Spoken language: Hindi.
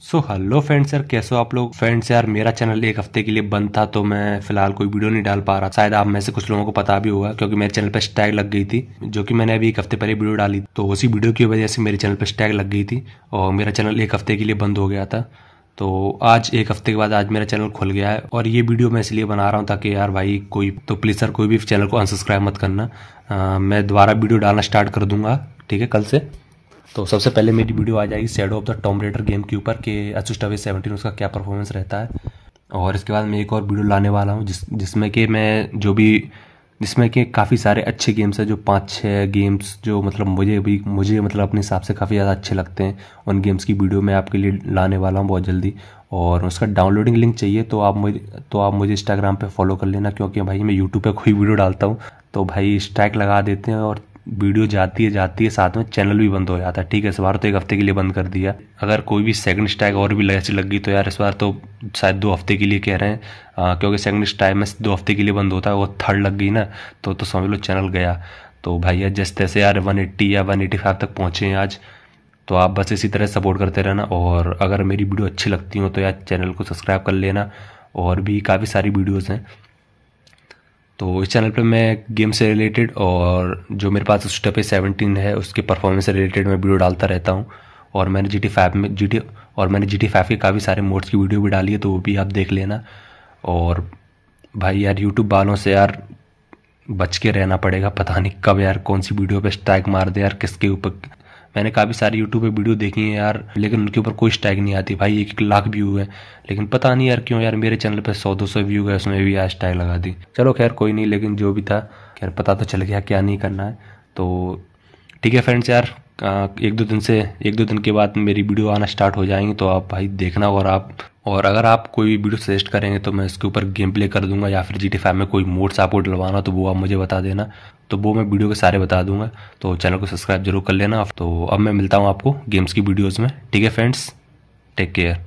सो हेलो फ्रेंड्स यार, कैसे हो आप लोग? फ्रेंड्स यार, मेरा चैनल एक हफ़्ते के लिए बंद था तो मैं फ़िलहाल कोई वीडियो नहीं डाल पा रहा। शायद आप में से कुछ लोगों को पता भी होगा, क्योंकि मेरे चैनल पर स्टैग लग गई थी, जो कि मैंने अभी एक हफ़्ते पहले वीडियो डाली तो उसी वीडियो की वजह से मेरे चैनल पर स्टैग लग गई थी, और मेरा चैनल एक हफ़्ते के लिए बंद हो गया था। तो आज एक हफ़्ते के बाद आज मेरा चैनल खुल गया है, और ये वीडियो मैं इसलिए बना रहा हूँ ताकि यार भाई कोई तो प्लीज़ सर कोई भी चैनल को अनसब्सक्राइब मत करना। मैं दोबारा वीडियो डालना स्टार्ट कर दूँगा, ठीक है, कल से। तो सबसे पहले मेरी वीडियो आ जाएगी Shadow of the Tomb Raider game के ऊपर, कि अचुस्ट अवे सेवनटीन उसका क्या परफॉर्मेंस रहता है। और इसके बाद मैं एक और वीडियो लाने वाला हूँ, जिस, जिसमें कि मैं जो भी, जिसमें कि काफ़ी सारे अच्छे गेम्स हैं, जो पाँच छः गेम्स जो मतलब मुझे भी, मुझे मतलब अपने हिसाब से काफ़ी ज़्यादा अच्छे लगते हैं, उन गेम्स की वीडियो मैं आपके लिए लाने वाला हूँ बहुत जल्दी। और उसका डाउनलोडिंग लिंक चाहिए तो आप मुझे तो आप मुझे इंस्टाग्राम पे फॉलो कर लेना, क्योंकि भाई मैं यूट्यूब पे कोई वीडियो डालता हूँ तो भाई स्ट्राइक लगा देते हैं और वीडियो जाती है जाती है साथ में चैनल भी बंद हो जाता है। ठीक है इस बार तो एक हफ़्ते के लिए बंद कर दिया। अगर कोई भी सेकंड स्टैग और भी ऐसी लग गई तो यार इस बार तो शायद दो हफ़्ते के लिए कह रहे हैं। आ, क्योंकि सेकंड स्टैग में दो हफ़्ते के लिए बंद होता है वो थर्ड लग गई ना तो तो समझ लो चैनल गया। तो भाई यार जैसे तैसे यार वन या वन तक पहुँचे हैं आज। तो आप बस इसी तरह सपोर्ट करते रहना और अगर मेरी वीडियो अच्छी लगती हो तो यार चैनल को सब्सक्राइब कर लेना और भी काफ़ी सारी वीडियोज़ हैं। तो इस चैनल पे मैं गेम से रिलेटेड और जो मेरे पास स्टेप सेवनटीन है, उसके परफॉर्मेंस से रिलेटेड मैं वीडियो डालता रहता हूँ। और मैंने जी टी फाइव में जी टी और मैंने जी टी फाइव के काफ़ी सारे मोड्स की वीडियो भी डाली है तो वो भी आप देख लेना। और भाई यार यूट्यूब वालों से यार बच के रहना पड़ेगा, पता नहीं कब यार कौन सी वीडियो पे स्ट्राइक मार दे यार, किसके ऊपर मैंने काफ़ी सारी यूट्यूब पे वीडियो देखी है यार, लेकिन उनके ऊपर कोई स्टैग नहीं आती भाई एक एक लाख व्यू है। लेकिन पता नहीं यार क्यों यार, मेरे चैनल पर सौ, दो सौ व्यू है उसमें भी यार स्टैग लगा दी। चलो खैर, कोई नहीं, लेकिन जो भी था, खैर पता तो चल गया क्या नहीं करना है। तो ठीक है फ्रेंड्स यार एक दो दिन से, एक दो दिन के बाद मेरी वीडियो आना स्टार्ट हो जाएँगी तो आप भाई देखना और आप, और अगर आप कोई भी वीडियो सजेस्ट करेंगे तो मैं इसके ऊपर गेम प्ले कर दूँगा, या फिर जी टी में कोई मोड्स आपको डलवाना तो वो आप मुझे बता देना। तो वो मैं वीडियो के सारे बता दूँगा तो चैनल को सब्सक्राइब ज़रूर कर लेना। तो अब मैं मिलता हूँ आपको गेम्स की वीडियोज़ में। ठीक है फ्रेंड्स टेक केयर